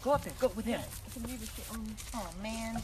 Go, go up there. Go with him. I can leave the shit on. Oh man.